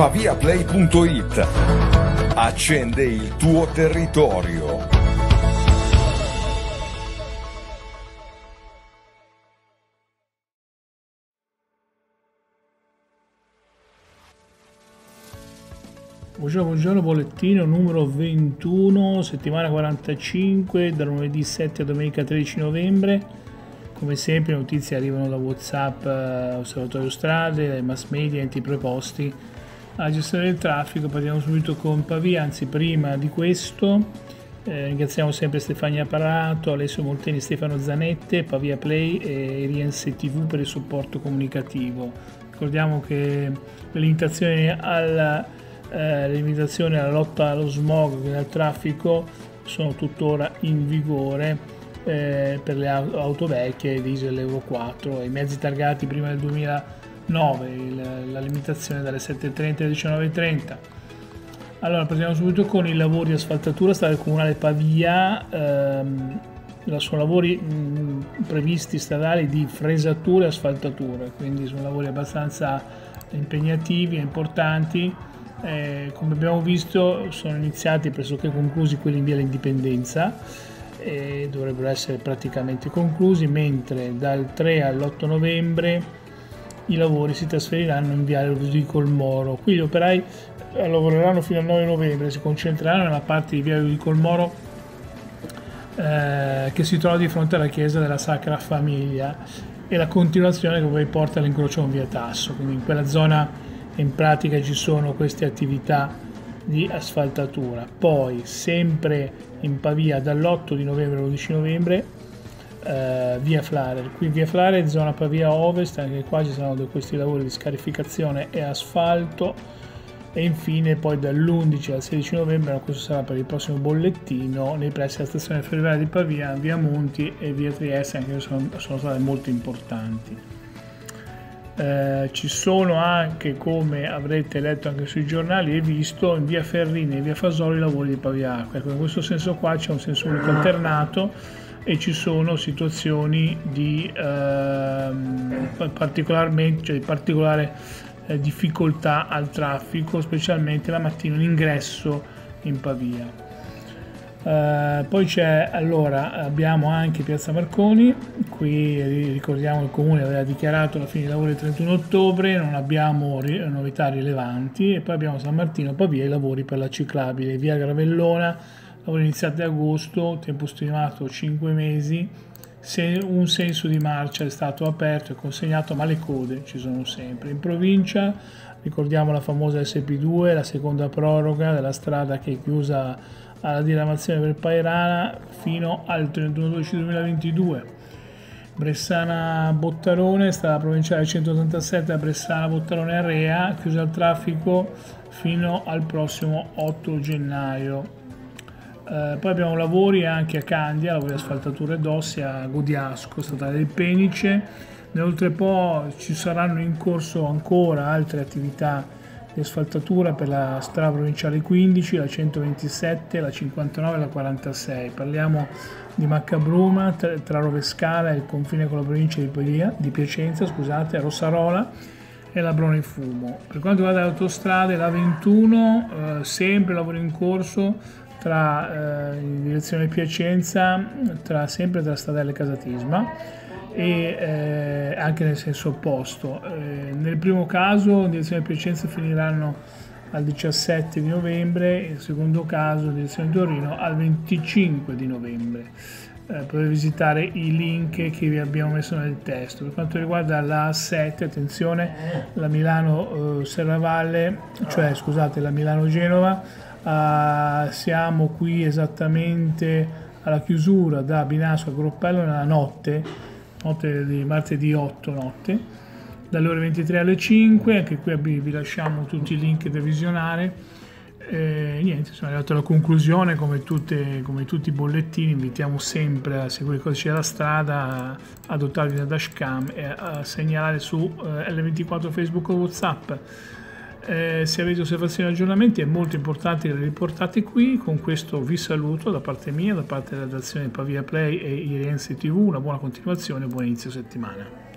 paviaplay.it. Accende il tuo territorio. Buongiorno, buongiorno, bollettino numero 21, settimana 45, da lunedì 7 a domenica 13 novembre. Come sempre notizie arrivano da Whatsapp, eh, Osservatorio Strade, mass media, enti preposti alla gestione del traffico. Partiamo subito con Pavia, anzi prima di questo eh, ringraziamo sempre Stefania Parato, Alessio Molteni, Stefano Zanette, Pavia Play e Riense TV per il supporto comunicativo. Ricordiamo che le limitazioni alla eh, alla lotta allo smog e al traffico sono tuttora in vigore eh, per le auto vecchie diesel Euro 4 e i mezzi targati prima del 2009, il, la limitazione dalle 7.30 alle 19.30. Allora, partiamo subito con i lavori di asfaltatura, sta comunale Pavia, ehm, sono lavori mh, previsti stradali di fresatura e asfaltatura, quindi sono lavori abbastanza impegnativi e importanti eh, come abbiamo visto sono iniziati pressoché conclusi quelli in via dell'indipendenza e dovrebbero essere praticamente conclusi mentre dal 3 all'8 novembre i lavori si trasferiranno in via Ludico Moro qui gli operai eh, lavoreranno fino al 9 novembre si concentreranno nella parte di via Ludico Moro eh, che si trova di fronte alla chiesa della Sacra Famiglia e la continuazione che poi porta all'incrocio con via Tasso quindi in quella zona in pratica ci sono queste attività di asfaltatura. Poi, sempre in Pavia, dall'8 di novembre all'11 novembre, eh, via Flarer. Qui via Flarer, zona Pavia Ovest, anche qua ci saranno questi lavori di scarificazione e asfalto. E infine poi dall'11 al 16 novembre, questo sarà per il prossimo bollettino, nei pressi della stazione ferroviaria di Pavia, via Monti e via Trieste, anche sono, sono state molto importanti. Eh, ci sono anche, come avrete letto anche sui giornali e visto, in via Ferrini e via Fasoli i lavori di Paviacqua. Ecco, in questo senso qua c'è un senso unico alternato e ci sono situazioni di, eh, particolarmente, cioè di particolare eh, difficoltà al traffico, specialmente la mattina in ingresso in Pavia. Uh, poi c'è allora abbiamo anche Piazza Marconi, qui ricordiamo che il comune aveva dichiarato la fine dei lavori il 31 ottobre, non abbiamo novità rilevanti e poi abbiamo San Martino Pavia i lavori per la ciclabile, via Gravellona, lavori iniziati a agosto, tempo stimato 5 mesi, se un senso di marcia è stato aperto e consegnato ma le code ci sono sempre. In provincia ricordiamo la famosa SP2, la seconda proroga della strada che è chiusa alla diramazione per Pairana fino al 31-12-2022. Bressana Bottarone, strada provinciale 187 a Bressana Bottarone Area, chiusa al traffico fino al prossimo 8 gennaio. Eh, poi abbiamo lavori anche a Candia, lavori ossia a Godiasco, statale del Penice. Inoltre poi ci saranno in corso ancora altre attività di asfaltatura per la strada provinciale 15, la 127, la 59 e la 46. Parliamo di Maccabruma tra Rovescala e il confine con la provincia di, Pavia, di Piacenza, scusate, Rossarola e la Brona in Fumo. Per quanto riguarda le autostrade, la 21, eh, sempre lavoro in corso tra, eh, in direzione Piacenza, tra, sempre tra Stadella e Casatisma e eh, anche nel senso opposto. Eh, nel primo caso in direzione Piacenza finiranno al 17 di novembre, nel secondo caso in direzione Torino al 25 di novembre. Eh, potete visitare i link che vi abbiamo messo nel testo. Per quanto riguarda la A7, attenzione, la Milano-Serravalle, eh, cioè scusate, la Milano-Genova, eh, siamo qui esattamente alla chiusura da Binasco a Groppello nella notte notte di martedì 8 notte, dalle ore 23 alle 5, anche qui vi lasciamo tutti i link da visionare. E niente, sono arrivato alla conclusione, come, tutte, come tutti i bollettini, invitiamo sempre a seguire il codice della strada, a dotarvi da dashcam e a segnalare su eh, L24 Facebook o Whatsapp. Eh, se avete osservazioni e aggiornamenti è molto importante che le riportate qui. Con questo vi saluto da parte mia, da parte della redazione Pavia Play e Iriense TV. Una buona continuazione e buon inizio settimana.